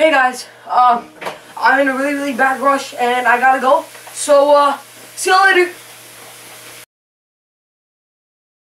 Hey guys, um, I'm in a really, really bad rush and I gotta go. So, uh, see y'all later.